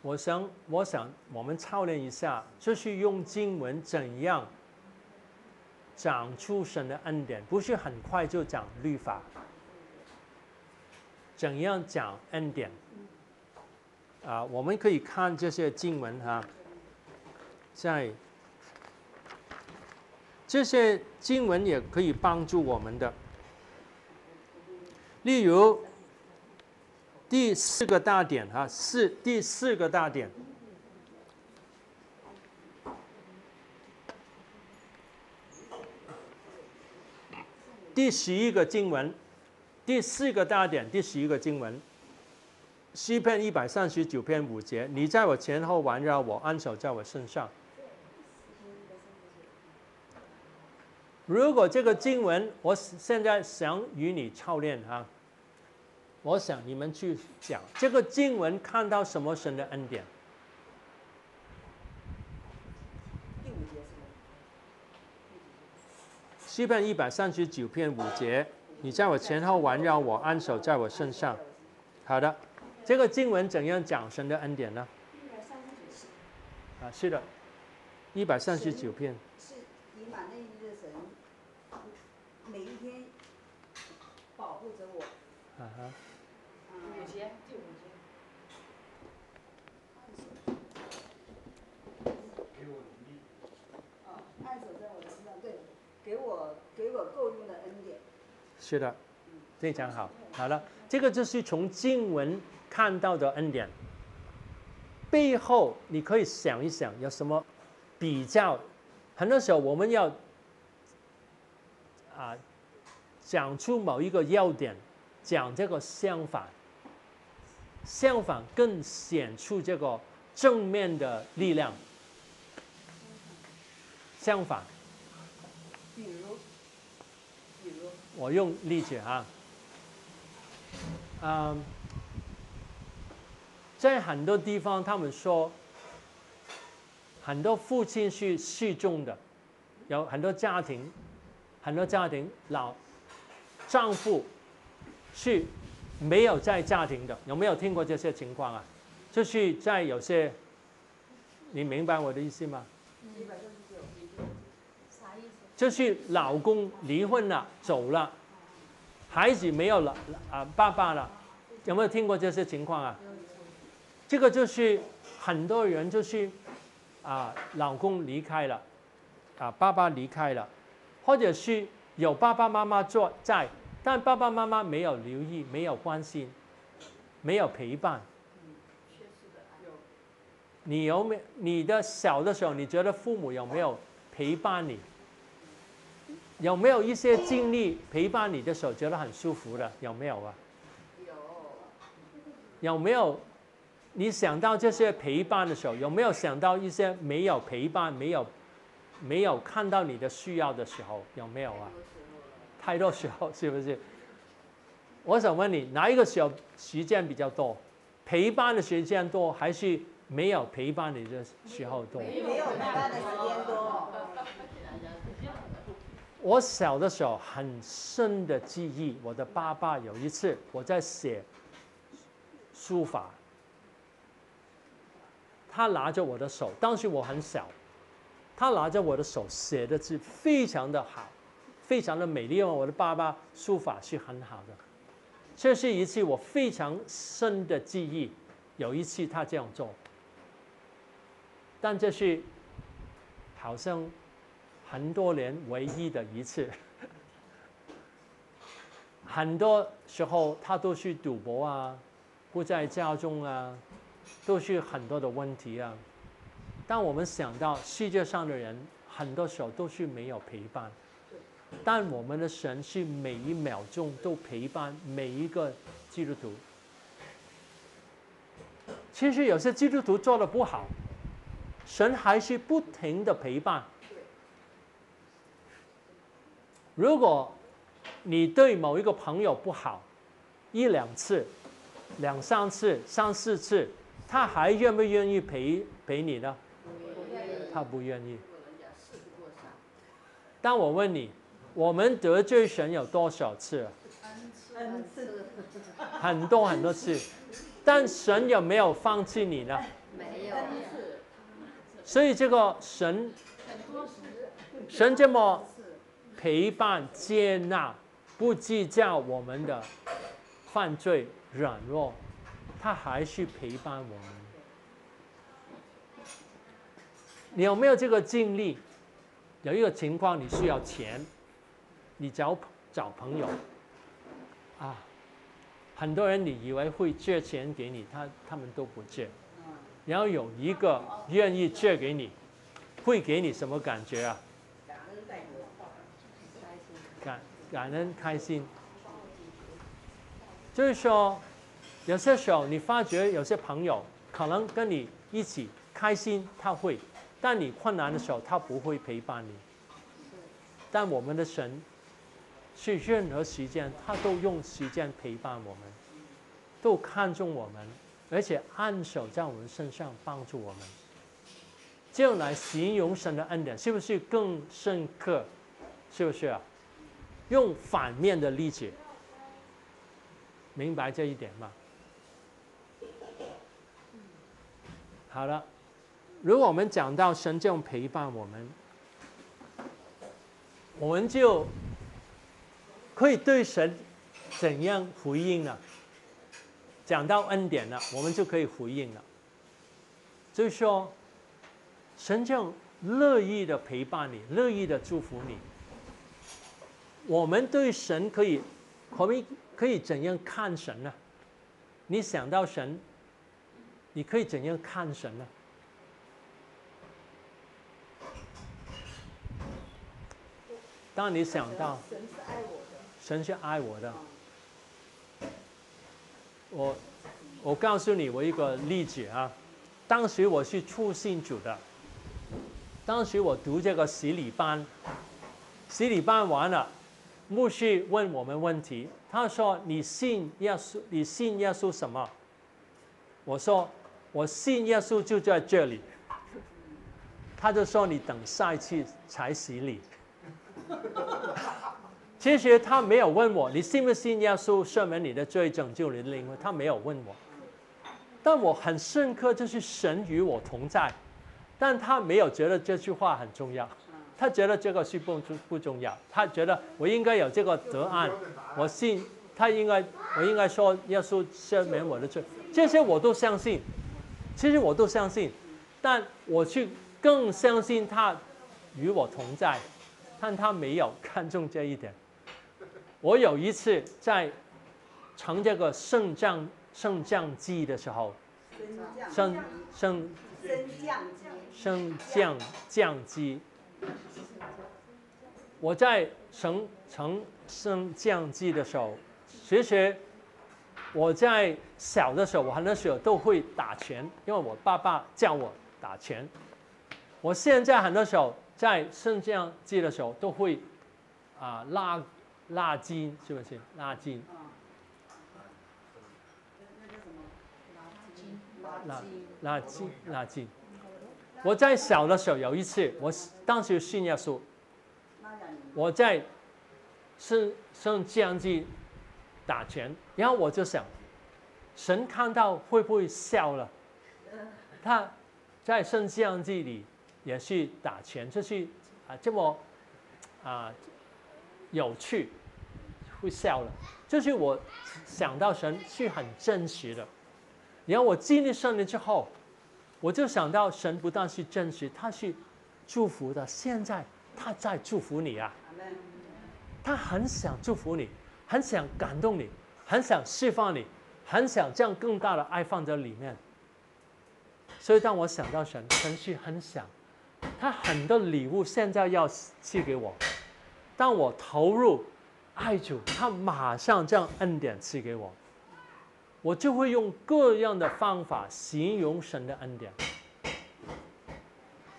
我想，我想我们操练一下，就是用经文怎样讲出神的恩典，不是很快就讲律法，怎样讲恩典？啊，我们可以看这些经文哈，在这些经文也可以帮助我们的，例如。第四个大点哈，四第四个大点，第十一个经文，第四个大点，第十一个经文，诗篇一百三十九篇五节，你在我前后环绕我，安守在我身上。如果这个经文，我现在想与你操练哈。我想你们去讲这个经文，看到什么神的恩典？第五节是诗篇一百三十九篇五节，你在我前后环绕我，安守在我身上。好的，这个经文怎样讲神的恩典呢？一百三十九啊，是的，一百三十九篇。是以马内利的神，每一天保护着我。啊哈。五节，第五节。给我能力。哦，按手在我的身上，对，给我给我够用的恩典。是的，非常好。好了，这个就是从经文看到的恩典。背后你可以想一想，有什么比较？很多时候我们要啊讲出某一个要点，讲这个相反。相反，更显出这个正面的力量。相反，我用例子啊，嗯，在很多地方，他们说，很多父亲是示众的，有很多家庭，很多家庭老丈夫是。没有在家庭的，有没有听过这些情况啊？就是在有些，你明白我的意思吗？就是老公离婚了，走了，孩子没有了啊，爸爸了，有没有听过这些情况啊？这个就是很多人就是啊，老公离开了，啊，爸爸离开了，或者是有爸爸妈妈做在。但爸爸妈妈没有留意，没有关心，没有陪伴。你有没？你的小的时候，你觉得父母有没有陪伴你？有没有一些经历陪伴你的时候觉得很舒服的？有没有啊？有。有没有？你想到这些陪伴的时候，有没有想到一些没有陪伴、没有没有看到你的需要的时候？有没有啊？太多时候是不是？我想问你，哪一个时候时间比较多？陪伴的时间多，还是没有陪伴你的时候多？没有陪伴的时间多。我小的时候很深的记忆，我的爸爸有一次我在写书法，他拿着我的手，当时我很小，他拿着我的手写的字非常的好。非常的美丽哦，我的爸爸书法是很好的，这是一次我非常深的记忆。有一次他这样做，但这是好像很多年唯一的一次。很多时候他都是赌博啊，不在家中啊，都是很多的问题啊。当我们想到世界上的人，很多时候都是没有陪伴。但我们的神是每一秒钟都陪伴每一个基督徒。其实有些基督徒做的不好，神还是不停的陪伴。如果你对某一个朋友不好，一两次、两三次、三四次，他还愿不愿意陪陪你呢？他不愿意。但我问你。我们得罪神有多少次很多很多次。但神有没有放弃你呢？没有所以这个神，神这么陪伴、接纳、不计较我们的犯罪、软弱，他还是陪伴我们。你有没有这个经历？有一个情况，你需要钱，你找找朋友，啊，很多人你以为会借钱给你，他他们都不借。然后有一个愿意借给你，会给你什么感觉啊？感恩开心。就是说，有些时候你发觉有些朋友可能跟你一起开心，他会；但你困难的时候，他不会陪伴你。但我们的神，是任何时间他都用时间陪伴我们，都看重我们。而且按手在我们身上帮助我们，这样来形容神的恩典，是不是更深刻？是不是啊？用反面的理解，明白这一点吗？好了，如果我们讲到神这样陪伴我们，我们就可以对神怎样回应呢？讲到恩典了，我们就可以回应了。就是说，神这样乐意的陪伴你，乐意的祝福你。我们对神可以，可以可以怎样看神呢？你想到神，你可以怎样看神呢？当你想到神是爱我的，神是爱我的。我我告诉你我一个例子啊，当时我是初信主的，当时我读这个洗礼班，洗礼班完了，牧师问我们问题，他说你信耶稣，你信耶稣什么？我说我信耶稣就在这里，他就说你等下一次才洗礼。其实他没有问我，你信不信耶稣赦免你的罪、拯救你的灵魂？他没有问我，但我很深刻，就是神与我同在。但他没有觉得这句话很重要，他觉得这个是不不重要。他觉得我应该有这个答案，我信他应该，我应该说耶稣赦免我的罪，这些我都相信。其实我都相信，但我去更相信他与我同在，但他没有看重这一点。我有一次在乘这个升降升降机的时候，升升升降降机，我在乘乘升降机的时候，其实我在小的时候，我很多时候都会打拳，因为我爸爸叫我打拳。我现在很多时候在升降机的时候都会啊拉。拉筋是不是？拉筋。拉拉筋拉筋。我在小的时候有一次，我当时信耶稣，我在升升降机打拳，然后我就想，神看到会不会笑了？他在升降机里也是打拳，就是啊这么啊有趣。会笑了，就是我想到神是很真实的。然后我经历圣灵之后，我就想到神不但是真实，他是祝福的。现在他在祝福你啊，他很想祝福你，很想感动你，很想释放你，很想将更大的爱放在里面。所以当我想到神，神是很想，他很多礼物现在要赐给我，当我投入。爱主，他马上将恩典赐给我，我就会用各样的方法形容神的恩典。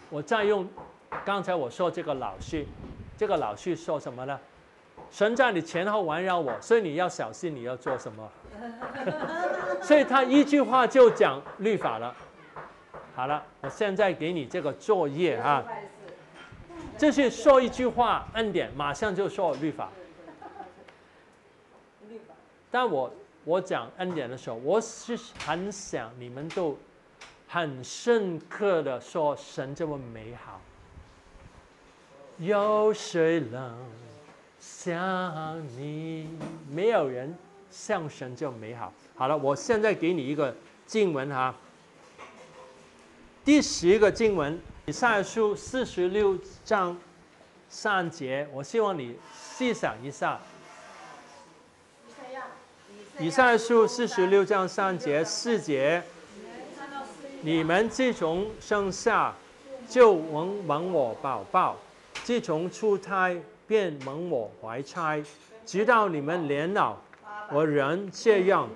我再用刚才我说这个老师，这个老师说什么呢？神在你前后环绕我，所以你要小心你要做什么。所以他一句话就讲律法了。好了，我现在给你这个作业啊，就是说一句话恩典，马上就说律法。但我我讲恩典的时候，我是很想你们都很深刻的说神这么美好。有谁能像你？没有人像神就美好。好了，我现在给你一个经文哈。第十个经文，以赛书四十六章三节，我希望你细想一下。以赛书四十六章三节四节，你们自从生下就蒙蒙我宝宝。自从出胎便蒙我怀揣，直到你们年老，我仍这样；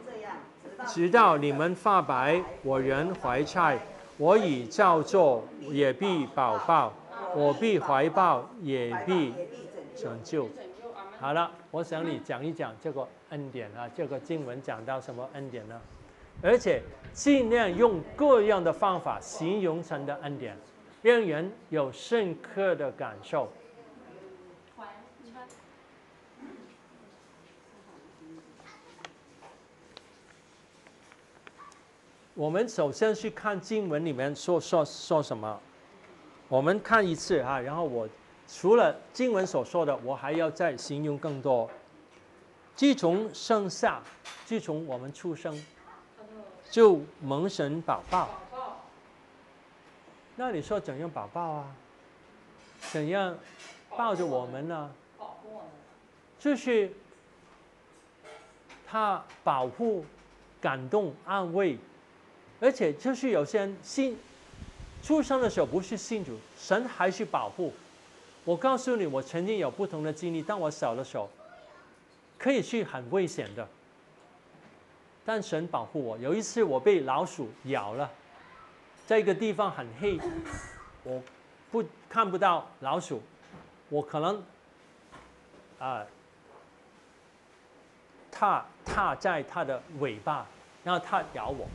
直到你们发白，我仍怀揣。我已照做，也必保抱；我必怀抱，也必拯救。好了，我想你讲一讲这个恩典啊，这个经文讲到什么恩典呢？而且尽量用各样的方法形容神的恩典。让人有深刻的感受。我们首先去看经文里面说说说什么，我们看一次啊，然后我除了经文所说的，我还要再形容更多。自从生下，自从我们出生，就蒙神宝宝。那你说怎样保抱啊？怎样抱着我们呢？就是他保护、感动、安慰，而且就是有些人信出生的时候不是信主，神还是保护。我告诉你，我曾经有不同的经历。当我小的时候，可以去很危险的，但神保护我。有一次我被老鼠咬了。这个地方很黑，我不看不到老鼠，我可能啊踏踏在它的尾巴，然后它咬我，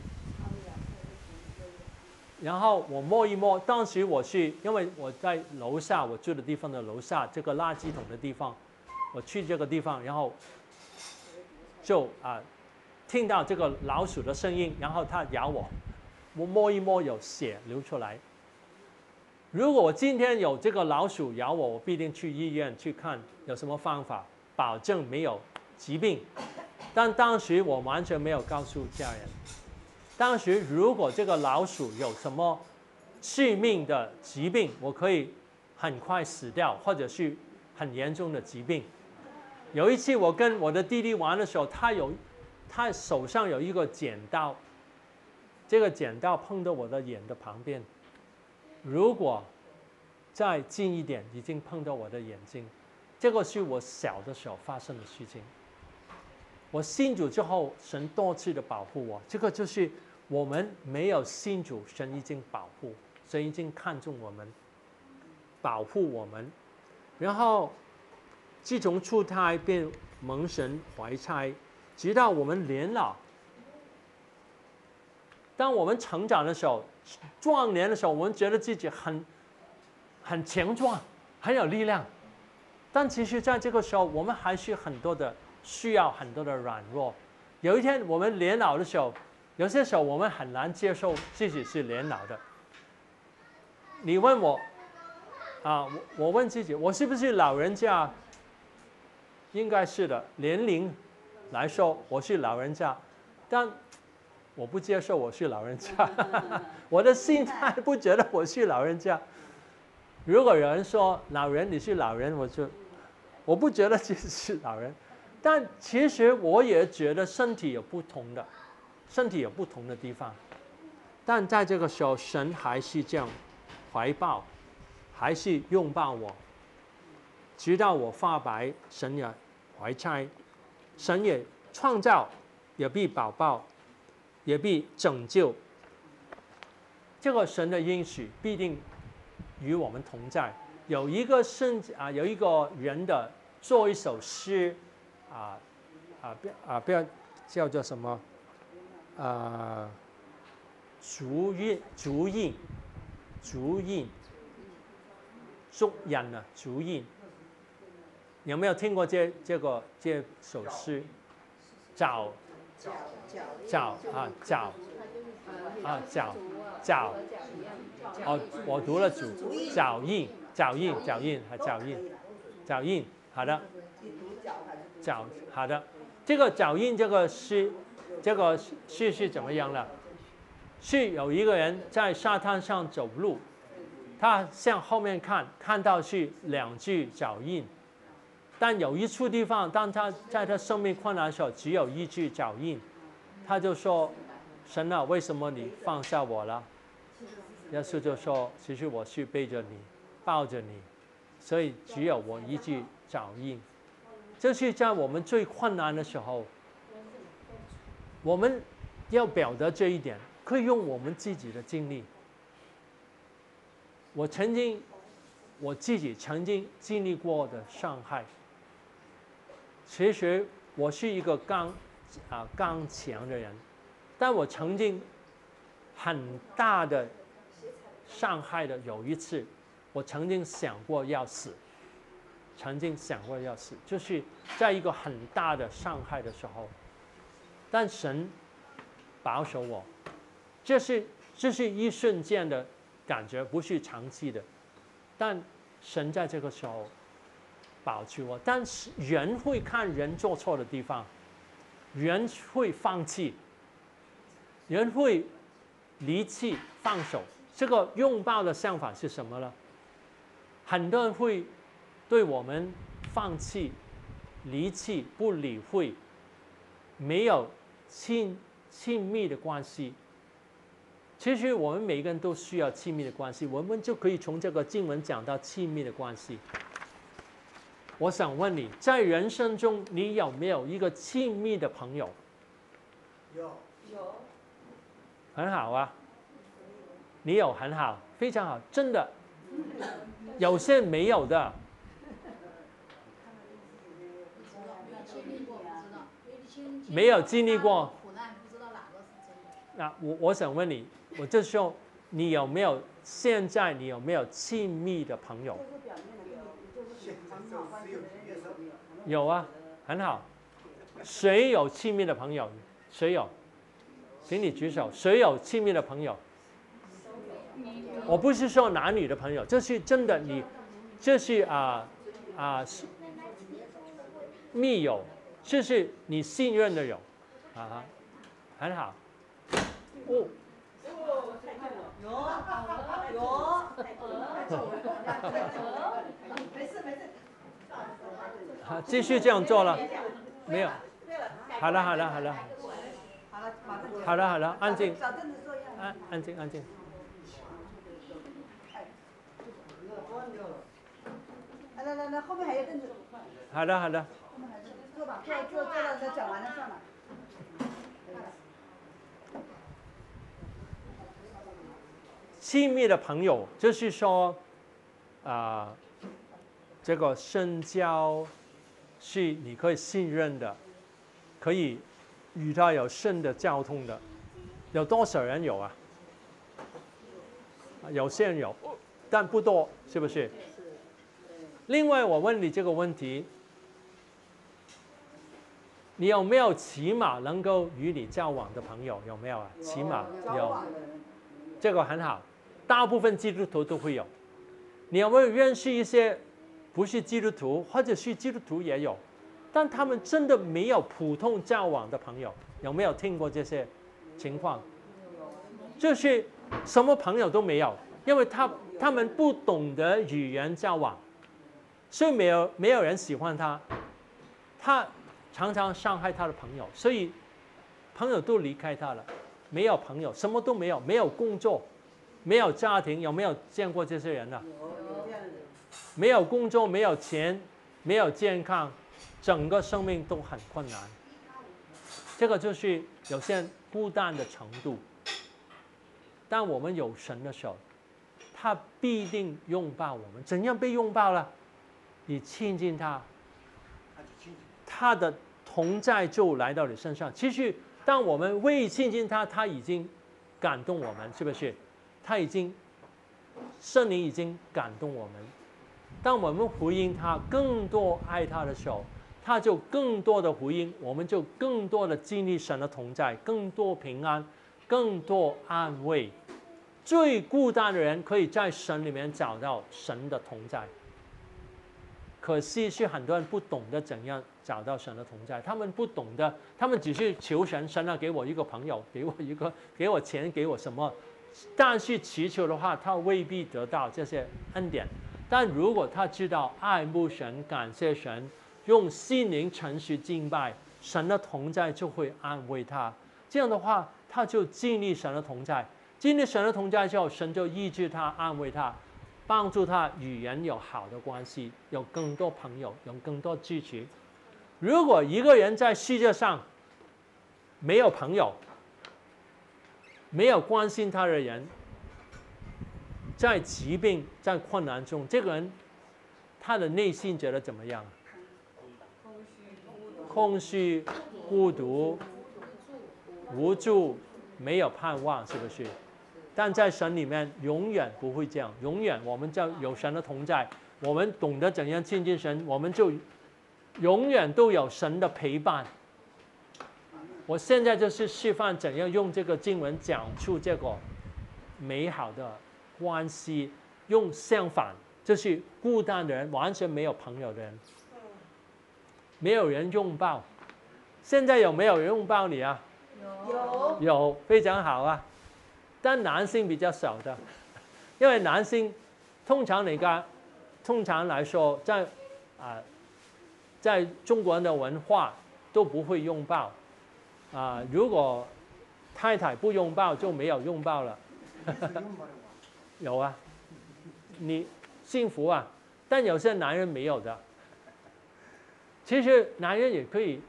然后我摸一摸，当时我去，因为我在楼下我住的地方的楼下这个垃圾桶的地方，我去这个地方，然后就啊听到这个老鼠的声音，然后它咬我。我摸一摸，有血流出来。如果我今天有这个老鼠咬我，我必定去医院去看有什么方法保证没有疾病。但当时我完全没有告诉家人。当时如果这个老鼠有什么致命的疾病，我可以很快死掉，或者是很严重的疾病。有一次我跟我的弟弟玩的时候，他有他手上有一个剪刀。这个剪刀碰到我的眼的旁边，如果再近一点，已经碰到我的眼睛。这个是我小的时候发生的事情。我信主之后，神多次的保护我。这个就是我们没有信主，神已经保护，神已经看重我们，保护我们。然后自从出胎便蒙神怀胎，直到我们年老。当我们成长的时候，壮年的时候，我们觉得自己很很强壮，很有力量。但其实，在这个时候，我们还是很多的需要很多的软弱。有一天，我们年老的时候，有些时候我们很难接受自己是年老的。你问我，啊，我我问自己，我是不是老人家？应该是的，年龄来说，我是老人家，但。我不接受我是老人家，我的心态不觉得我是老人家。如果有人说老人你是老人，我就我不觉得自己是老人。但其实我也觉得身体有不同的，身体有不同的地方。但在这个时候，神还是这样怀抱，还是拥抱我，直到我发白，神也怀揣，神也创造，也必保抱。也必拯救。这个神的应许必定与我们同在。有一个圣啊，有一个人的做一首诗，啊啊不啊不要叫做什么啊，足印足印足印足印啊足印。有没有听过这这个这首诗？找。脚。啊脚。啊脚脚，哦，我读了主脚印，脚印，脚印，还脚印，脚印，好的，脚，好的，这个脚印这个是，这个是是怎么样呢？是有一个人在沙滩上走路，他向后面看，看到是两具脚印，但有一处地方，当他在他生命困难的时候，只有一具脚印，他就说：“神啊，为什么你放下我了？”耶稣就说：“其实我是背着你，抱着你，所以只有我一句脚印。”就是在我们最困难的时候，我们要表达这一点。可以用我们自己的经历。我曾经，我自己曾经经历过的伤害。其实我是一个刚啊刚强的人，但我曾经很大的伤害的有一次，我曾经想过要死，曾经想过要死，就是在一个很大的伤害的时候，但神保守我。这是这是一瞬间的感觉，不是长期的。但神在这个时候保持我。但是人会看人做错的地方，人会放弃，人会离弃放手。这个拥抱的想法是什么呢？很多人会对我们放弃、离弃、不理会，没有亲亲密的关系。其实我们每个人都需要亲密的关系，我们就可以从这个经文讲到亲密的关系。我想问你在人生中，你有没有一个亲密的朋友？有有，很好啊，你有很好，非常好，真的。有些没有的，没有经历过。那我我想问你。我就说，你有没有现在你有没有亲密的朋友？有啊，很好。谁有亲密的朋友？谁有？请你举手。谁有亲密的朋友？我不是说男女的朋友，这是真的。你这是啊啊密友，这是你信任的友啊，很好。哦。有有，没事没事。好，继续这样做了，没有。好了好了好了。好了，好了好了，安静。安安静安静。来来来，后面还有凳子。好的好的。坐吧，坐坐坐到这讲完了算了。亲密的朋友，就是说，啊，这个深交是你可以信任的，可以与他有深的交通的，有多少人有啊？有些人有，但不多，是不是？另外，我问你这个问题：你有没有起码能够与你交往的朋友？有没有啊？起码有，这个很好。大部分基督徒都会有，你有没有认识一些不是基督徒，或者是基督徒也有，但他们真的没有普通交往的朋友？有没有听过这些情况？就是什么朋友都没有，因为他他们不懂得与人交往，所以没有没有人喜欢他，他常常伤害他的朋友，所以朋友都离开他了，没有朋友，什么都没有，没有工作。没有家庭，有没有见过这些人呢？没有工作，没有钱，没有健康，整个生命都很困难。这个就是有些孤单的程度。但我们有神的时候，他必定拥抱我们。怎样被拥抱了？你亲近他，他的同在就来到你身上。其实，当我们未亲近他，他已经感动我们，是不是？他已经，圣灵已经感动我们。当我们回应他更多爱他的时候，他就更多的回应，我们就更多的经历神的同在，更多平安，更多安慰。最孤单的人可以在神里面找到神的同在。可惜是很多人不懂得怎样找到神的同在，他们不懂得，他们只是求神，神啊给我一个朋友，给我一个，给我钱，给我什么？但是祈求的话，他未必得到这些恩典。但如果他知道爱慕神、感谢神，用心灵诚实敬拜神的同在，就会安慰他。这样的话，他就经历神的同在，经历神的同在之后，神就医治他、安慰他。帮助他与人有好的关系，有更多朋友，有更多支持。如果一个人在世界上没有朋友，没有关心他的人，在疾病、在困难中，这个人他的内心觉得怎么样？空虚、孤独、无助、没有盼望，是不是？但在神里面永远不会这样，永远我们叫有神的同在，我们懂得怎样亲近神，我们就永远都有神的陪伴。我现在就是示范怎样用这个经文讲出这个美好的关系，用相反就是孤单的人，完全没有朋友的人，没有人拥抱。现在有没有人拥抱你啊？有，有，非常好啊。但男性比较少的，因为男性通常你看，通常来说，在啊，在中国人的文化都不会拥抱啊。如果太太不拥抱，就没有拥抱了。有啊，你幸福啊，但有些男人没有的。其实男人也可以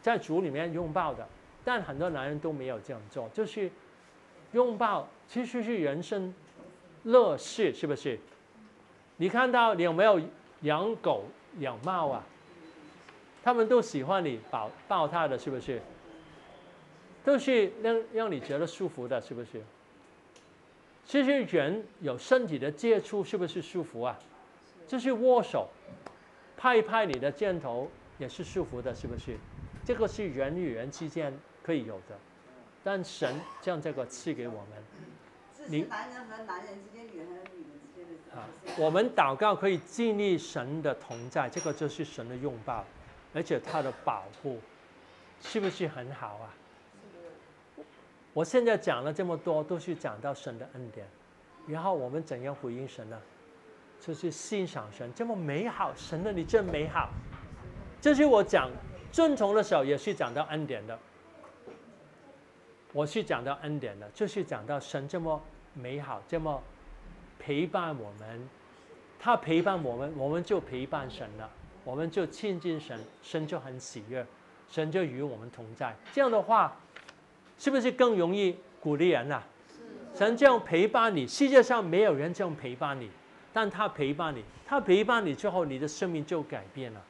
在组里面拥抱的，但很多男人都没有这样做，就是。拥抱其实是人生乐事，是不是？你看到你有没有养狗、养猫啊？他们都喜欢你抱抱它的，是不是？都是让让你觉得舒服的，是不是？其实人有身体的接触，是不是舒服啊？就是握手，拍一拍你的肩头，也是舒服的，是不是？这个是人与人之间可以有的。但神将这个赐给我们，你男人和男人之间，女人和女人之间的啊，我们祷告可以经历神的同在，这个就是神的拥抱，而且他的保护，是不是很好啊？我现在讲了这么多，都是讲到神的恩典，然后我们怎样回应神呢？就是欣赏神这么美好，神的你真美好。这是我讲尊崇的时候，也是讲到恩典的。我是讲到恩典的，就是讲到神这么美好，这么陪伴我们，他陪伴我们，我们就陪伴神了，我们就亲近神，神就很喜悦，神就与我们同在。这样的话，是不是更容易鼓励人啊？神这样陪伴你，世界上没有人这样陪伴你，但他陪伴你，他陪伴你之后，你的生命就改变了，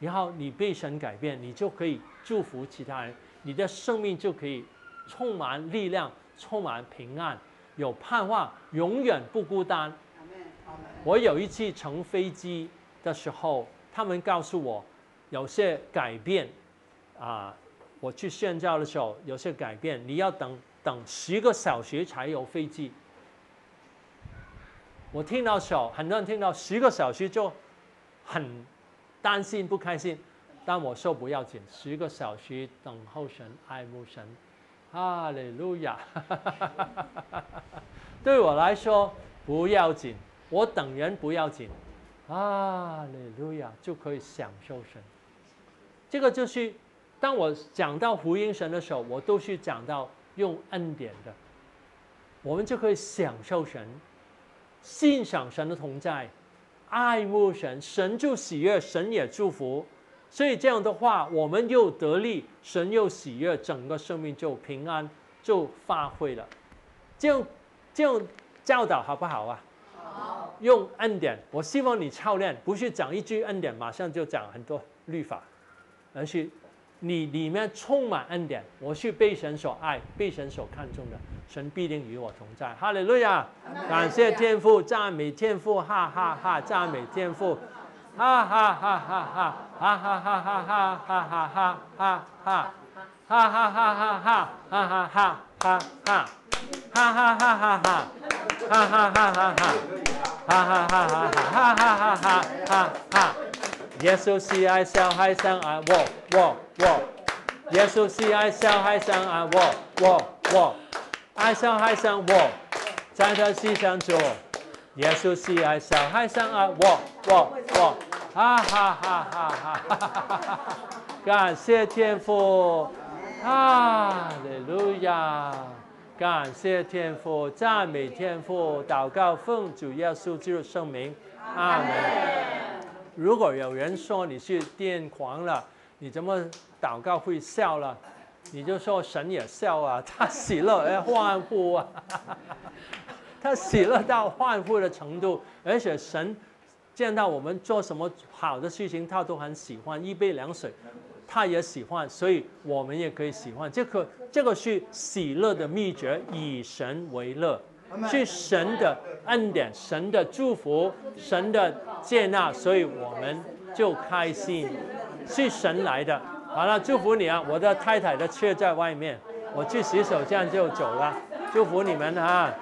然后你被神改变，你就可以祝福其他人，你的生命就可以。充满力量，充满平安，有盼望，永远不孤单。我有一次乘飞机的时候，他们告诉我有些改变，啊，我去宣教的时候有些改变，你要等等十个小时才有飞机。我听到时候，很多人听到十个小时就很担心不开心，但我说不要紧，十个小时等候神，爱慕神。哈利路亚！对我来说不要紧，我等人不要紧。哈利路亚就可以享受神。这个就是当我讲到福音神的时候，我都是讲到用恩典的，我们就可以享受神，欣赏神的同在，爱慕神，神就喜悦，神也祝福。所以这样的话，我们又得力，神又喜悦，整个生命就平安，就发挥了。这样，这样教导好不好啊？好。用恩典，我希望你操练，不是讲一句恩典，马上就讲很多律法，而是你里面充满恩典。我是被神所爱，被神所看重的，神必定与我同在。哈利路亚！感谢天父，赞美天父，哈哈哈！赞美天父。哈哈哈！哈哈！哈哈哈！哈哈哈！哈哈哈！哈哈哈！哈哈哈！哈哈哈！哈哈哈！哈哈哈！哈哈哈！哈哈哈！哈哈哈哈哈，哈哈哈哈哈，哈哈哈哈哈。耶稣喜爱小孩生爱我我我，耶稣喜爱小孩生爱我我我，爱小孩生我，在他心上做。耶稣喜爱小孩生爱我我我，哈哈哈哈哈哈！感谢天父，哈利路亚！感谢天父，赞美天父，祷告奉主耶稣基督圣名，阿门。如果有人说你是癫狂了，你怎么祷告会笑了？你就说神也笑啊，他喜乐而欢呼啊，他喜乐到欢呼的程度，而且神见到我们做什么好的事情，他都很喜欢，一杯凉水。他也喜欢，所以我们也可以喜欢。这个这个是喜乐的秘诀，以神为乐，是神的恩典、神的祝福、神的接纳，所以我们就开心，是神来的。好了，祝福你啊！我的太太的车在外面，我去洗手，间就走了。祝福你们啊！